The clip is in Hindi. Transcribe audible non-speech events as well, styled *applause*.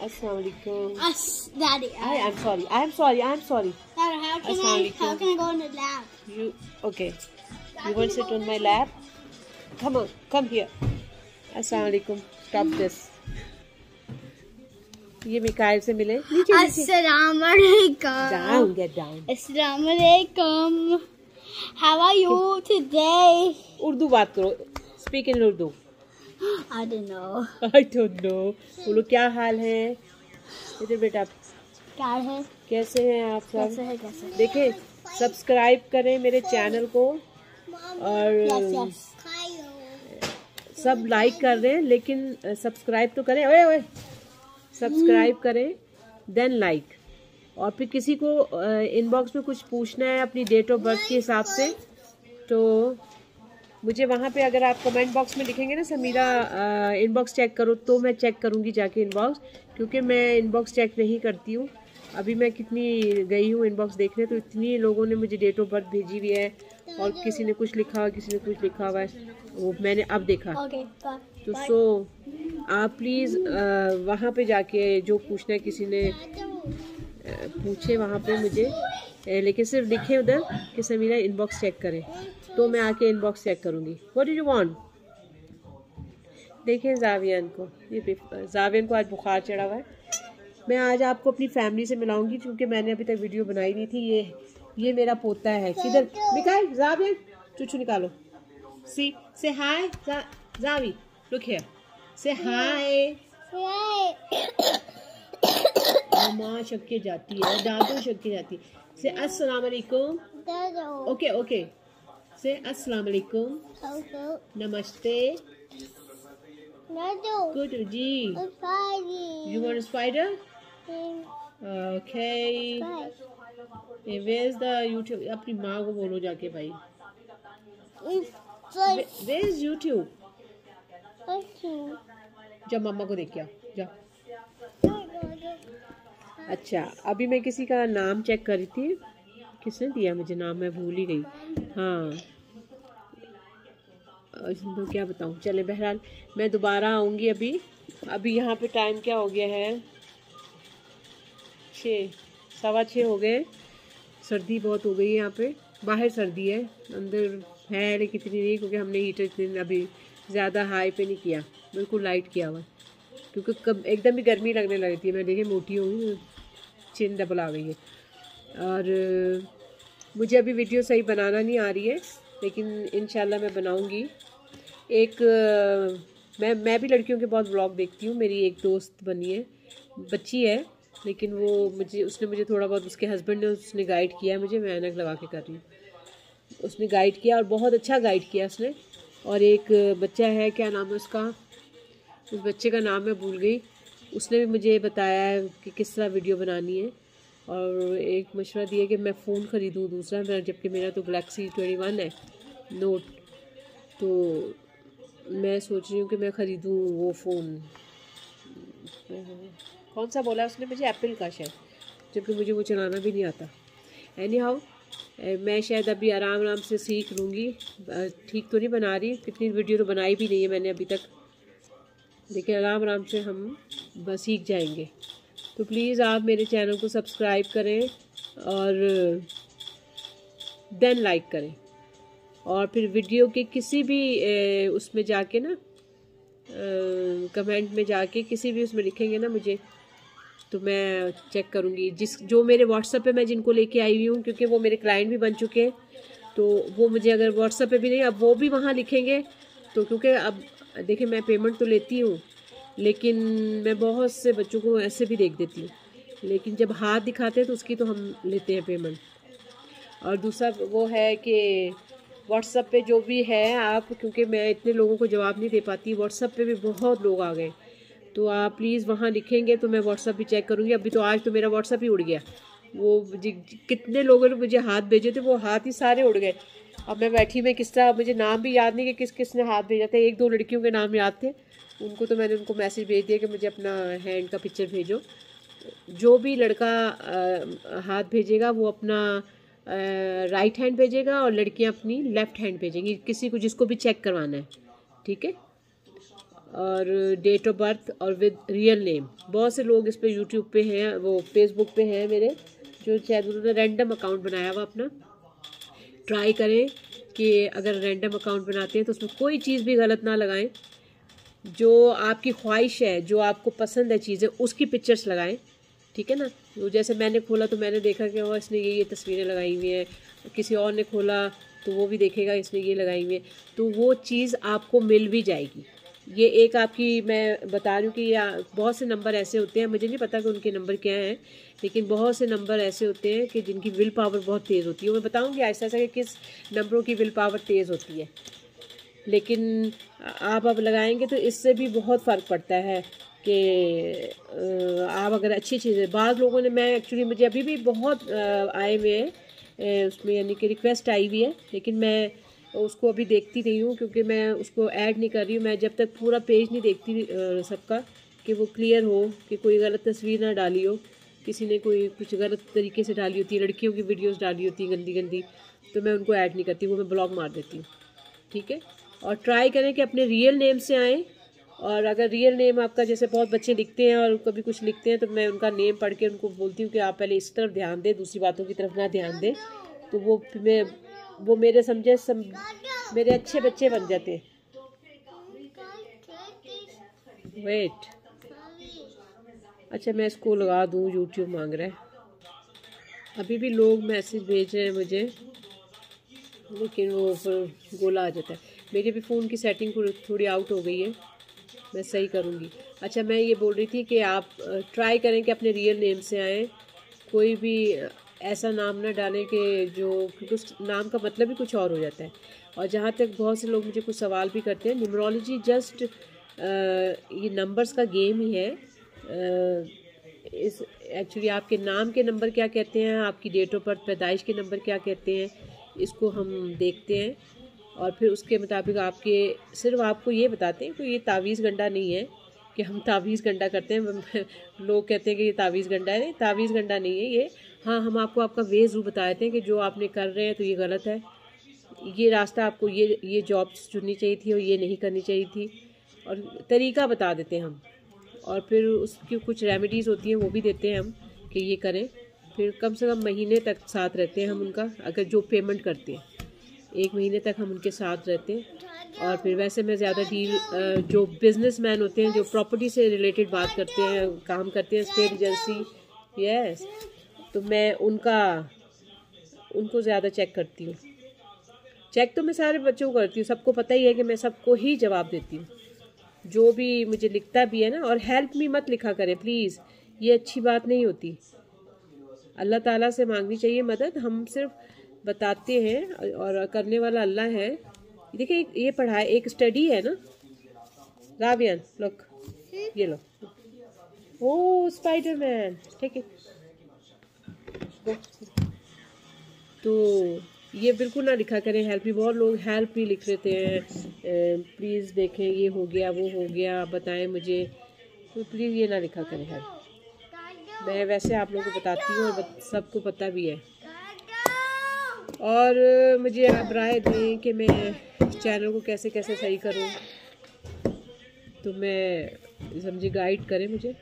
Assalamualaikum. Us, Daddy. I am sorry. I am sorry. I am sorry. Dad, how can I? Assalamualaikum. How can I go in the lab? You okay? You want to sit on my lap? Come on. Come here. Assalamualaikum. Stop this. ये मिकाइल से मिले नीचे नीचे Assalamu alaikum. down get down Assalamu alaikum. How are you *laughs* today? Urdu बात करो speak in Urdu *gasps* I don't know. I don't know बोलो क्या हाल है? इधर बेटा क्या है? कैसे हैं आप सब? कैसे है कैसे है? देखें सब्सक्राइब करें मेरे चैनल को और Yes, yes. सब लाइक कर रहे हैं लेकिन सब्सक्राइब तो करें। ओए ओए सब्सक्राइब करें देन लाइक और फिर किसी को इनबॉक्स में कुछ पूछना है अपनी डेट ऑफ़ बर्थ के हिसाब से तो मुझे वहाँ पे अगर आप कमेंट बॉक्स में लिखेंगे ना समीरा इनबॉक्स चेक करो तो मैं चेक करूँगी जाके इनबॉक्स क्योंकि मैं इनबॉक्स चेक नहीं करती हूँ। अभी मैं कितनी गई हूँ इनबॉक्स देखने तो इतनी लोगों ने मुझे डेट ऑफ़ बर्थ भेजी हुई है और किसी ने कुछ लिखा हुआ किसी ने कुछ लिखा हुआ है वो मैंने अब देखा। तो सो आप प्लीज़ वहाँ पे जाके जो पूछना है किसी ने पूछे वहाँ पे मुझे। लेकिन सिर्फ़ लिखे उधर कि समीरा इनबॉक्स चेक करें। तो मैं आके इनबॉक्स चेक करूँगी। व्हाट डू यू वांट देखें जावियन को। ये जावियन को आज बुखार चढ़ा हुआ है। मैं आज आपको अपनी फैमिली से मिलाऊँगी क्योंकि मैंने अभी तक वीडियो बनाई नहीं थी। ये ये मेरा पोता है। किधर? निकाल जावियन? चुचू निकालो। सी से हाय जावी लुक हियर से हाय माँ शक्के जाती है दादू शक्के जाती है। से अस्सलाम वालेकुम ओके ओके से अस्सलाम वालेकुम नमस्ते good ji you want spider okay where the YouTube अपनी माँ को बोलो जाके भाई इज़ यूट्यूब जा मम्मा को देख के आओ जा अच्छा अभी मैं किसी का नाम चेक कर रही थी। किसने दिया? मुझे नाम मैं भूल ही गई। हाँ। तो क्या बताऊँ? चले, बहरहाल, मैं दोबारा आऊँगी अभी। अभी यहाँ पे टाइम क्या हो गया है? छः, सवा छः हो गए। सर्दी बहुत हो गई है यहाँ पे। बाहर सर्दी है। अंदर है, लेकिन इतनी नहीं, क्योंकि हमने हीटर इतने अभी ज़्यादा हाई पे नहीं किया। बिल्कुल लाइट किया हुआ। क्योंकि कब एकदम ही गर्मी लगने लगती है मैं देखिए मोटी हो गई चिन डबल आ गई है। और, मुझे अभी वीडियो सही बनाना नहीं आ रही है, लेकिन इन मैं बनाऊँगी। एक, मैं मैं भी लड़कियों के बहुत ब्लॉग देखती हूँ, मेरी एक दोस्त बनी है, बच्ची है, लेकिन वो मुझे, उसने मुझे थोड़ा बहुत, उसके हस्बैंड ने उसने गाइड किया मुझे, मैं लगा के कर रही हूँ। उसने गाइड किया और बहुत अच्छा गाइड किया उसने। और एक बच्चा है, क्या नाम है उसका? उस बच्चे का नाम मैं भूल गई। उसने भी मुझे बताया है कि किस तरह वीडियो बनानी है। और एक मशवरा दिया कि मैं फ़ोन ख़रीदूँ दूसरा मेरा जबकि मेरा तो गलेक्सी ट्वेंटी वन है नोट तो मैं सोच रही हूँ कि मैं ख़रीदूँ वो फ़ोन। कौन सा बोला उसने? मुझे एप्पल का शायद, जबकि मुझे वो चलाना भी नहीं आता। एनी हाउ मैं शायद अभी आराम आराम से सीख लूँगी। ठीक तो नहीं बना रही कितनी वीडियो तो बनाई भी नहीं है मैंने अभी तक। लेकिन आराम आराम से हम बस सीख जाएँगे तो प्लीज़ आप मेरे चैनल को सब्सक्राइब करें और देन लाइक करें। और फिर वीडियो के किसी भी उसमें जाके ना कमेंट में जाके किसी भी उसमें लिखेंगे ना मुझे तो मैं चेक करूँगी। जिस, जो मेरे व्हाट्सएप पे मैं जिनको लेके आई हुई हूँ, क्योंकि वो मेरे क्लाइंट भी बन चुके हैं तो वो मुझे अगर व्हाट्सएप पे भी नहीं, अब वो भी वहाँ लिखेंगे तो क्योंकि अब देखिए, मैं पेमेंट तो लेती हूँ, लेकिन मैं बहुत से बच्चों को ऐसे भी देख देती हूँ। लेकिन जब हाथ दिखाते हैं तो उसकी तो हम लेते हैं पेमेंट और दूसरा वो है कि व्हाट्सअप पे जो भी है आप, क्योंकि मैं इतने लोगों को जवाब नहीं दे पाती व्हाट्सअप पे भी बहुत लोग आ गए। तो आप प्लीज़ वहाँ लिखेंगे तो मैं व्हाट्सअप भी चेक करूँगी। अभी तो आज तो मेरा व्हाट्सअप ही उड़ गया। वो कितने लोगों ने मुझे हाथ भेजे थे, वो हाथ ही सारे उड़ गए। अब मैं बैठी मैं किस तरह मुझे नाम भी याद नहीं कि किस किस ने हाथ भेजा था। एक दो लड़कियों के नाम याद थे। उनको तो मैंने उनको मैसेज भेज दिया कि मुझे अपना हैंड का पिक्चर भेजो। जो भी लड़का अ, हाथ भेजेगा वो अपना आ, राइट हैंड भेजेगा और लड़कियाँ अपनी लेफ़्ट हैंड भेजेंगी। किसी को जिसको भी चेक करवाना है। ठीक है? और डेट ऑफ़ बर्थ और विद रियल नेम बहुत से लोग इस पर यूट्यूब पे हैं वो फेसबुक पे हैं मेरे जो शायद उन्होंने रैंडम अकाउंट बनाया हुआ अपना। ट्राई करें कि अगर रैंडम अकाउंट बनाते हैं तो उसमें कोई चीज़ भी गलत ना लगाएँ। जो आपकी ख्वाहिश है, जो आपको पसंद है चीज़ें, उसकी पिक्चर्स लगाएँ, ठीक है ना? वो जैसे मैंने खोला तो मैंने देखा कि वो इसने ये ये तस्वीरें लगाई हुई हैं, किसी और ने खोला तो वो भी देखेगा इसने ये लगाई हुई है। तो वो चीज़ आपको मिल भी जाएगी। ये एक आपकी मैं बता रही हूँ कि या बहुत से नंबर ऐसे होते हैं, मुझे नहीं पता कि उनके नंबर क्या हैं, लेकिन बहुत से नंबर ऐसे होते हैं कि जिनकी विल पावर बहुत तेज़ होती है। मैं बताऊँगी ऐसा ऐसा कि किस नंबरों की विल पावर तेज़ होती है। लेकिन आप अब लगाएँगे तो इससे भी बहुत फ़र्क पड़ता है कि आप अगर अच्छी चीज़ें बाद लोगों ने, मैं एक्चुअली मुझे अभी भी बहुत आए हुए हैं उसमें यानी कि रिक्वेस्ट आई हुई है, लेकिन मैं उसको अभी देखती नहीं हूँ क्योंकि मैं उसको ऐड नहीं कर रही हूँ। मैं जब तक पूरा पेज नहीं देखती सबका, कि वो क्लियर हो, कि कोई गलत तस्वीर ना डाली हो, किसी ने कोई कुछ गलत तरीके से डाली होती है लड़कियों की वीडियोस डाली होती है गंदी गंदी तो मैं उनको ऐड नहीं करती, वो मैं ब्लॉग मार देती हूँ। ठीक है? और ट्राई करें कि अपने रियल नेम से आएँ, और अगर रियल नेम आपका जैसे बहुत बच्चे लिखते हैं और कभी कुछ लिखते हैं तो मैं उनका नेम पढ़ के उनको बोलती हूँ कि आप पहले इस तरफ़ ध्यान दें, दूसरी बातों की तरफ़ ना ध्यान दें तो वो मैं वो मेरे समझे सम, मेरे अच्छे बच्चे बन जाते। वेट अच्छा मैं इसको लगा दूँ यूट्यूब मांग रहा है। अभी भी लोग मैसेज भेज रहे हैं मुझे लेकिन वो गोला आ जाता है। मेरे भी फ़ोन की सेटिंग थोड़ी आउट हो गई है। मैं सही करूँगी। अच्छा मैं ये बोल रही थी कि आप ट्राई करें कि अपने रियल नेम से आएँ। कोई भी ऐसा नाम ना डालें कि जो क्योंकि उस नाम का मतलब ही कुछ और हो जाता है। और जहाँ तक बहुत से लोग मुझे कुछ सवाल भी करते हैं न्यूमरोलॉजी जस्ट ये नंबर्स का गेम ही है। आ, इस एक्चुअली आपके नाम के नंबर क्या कहते हैं आपकी डेट ऑफ़ बर्थ पैदाइश के नंबर क्या कहते हैं इसको हम देखते हैं। और फिर उसके मुताबिक आपके सिर्फ़ आपको ये बताते हैं कि ये तावीज़ गंडा नहीं है कि हम तावीज़ गंडा करते हैं। *laughs* लोग कहते हैं कि ये तावीज़ गंडा है नहीं तावीज़ गंडा नहीं है ये। हाँ हम आपको आपका वे ज़रूर बताते हैं कि जो आपने कर रहे हैं तो ये गलत है। ये रास्ता आपको ये ये जॉब चुननी चाहिए थी और ये नहीं करनी चाहिए थी। और तरीका बता देते हैं हम। और फिर उसकी कुछ रेमेडीज़ होती हैं, वो भी देते हैं हम कि ये करें। फिर कम से कम महीने तक साथ रहते हैं हम उनका, अगर जो पेमेंट करते हैं। एक महीने तक हम उनके साथ रहते हैं। और फिर वैसे मैं ज़्यादा डील जो बिजनेसमैन होते हैं, जो प्रॉपर्टी से रिलेटेड बात करते हैं, काम करते हैं स्टेट एजेंसी यस तो मैं उनका, उनको ज़्यादा चेक करती हूँ। चेक तो मैं सारे बच्चों को करती हूँ, सबको पता ही है कि मैं सबको ही जवाब देती हूँ। जो भी मुझे लिखता भी है ना, और हेल्प मी मत लिखा करें प्लीज़ ये अच्छी बात नहीं होती। अल्लाह ताला से मांगनी चाहिए मदद, हम सिर्फ़ बताते हैं और करने वाला अल्लाह है। देखिए, ये पढ़ाई एक स्टडी है ना। रावियन लुक ये लो। ओ स्पाइडरमैन ठीक है। तो ये बिल्कुल ना लिखा करें हेल्प भी बहुत लोग हेल्प भी लिख लेते हैं प्लीज़ देखें, ये हो गया, वो हो गया, बताएँ मुझे। तो प्लीज़ ये ना लिखा करें हेल्प मैं वैसे आप लोगों को बताती हूँ सबको पता भी है। और मुझे आप राय दें कि मैं चैनल को कैसे कैसे सही करूँ। तो मैं समझे गाइड करें मुझे।